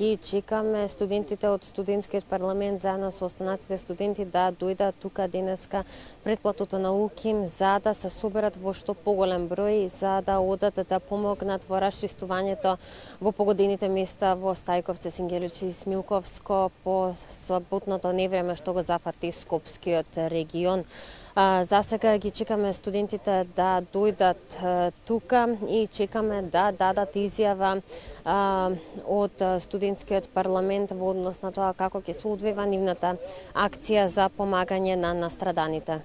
ги чекаме студентите од студентскиот парламент заедно со останатите студенти да дојдат тука денеска пред платото на УКИМ за да се соберат во што поголем број за да одат да помогнат во расчистувањето во погодените места во Стајковце, Сингелич и Смилковско по саботното невреме што го зафати Скопскиот регион. За сега ги чекаме студентите да дојдат тука и чекаме да дадат изјава од студентскиот парламент во однос на тоа како ќе се одвива нивната акција за помагање на настраданите.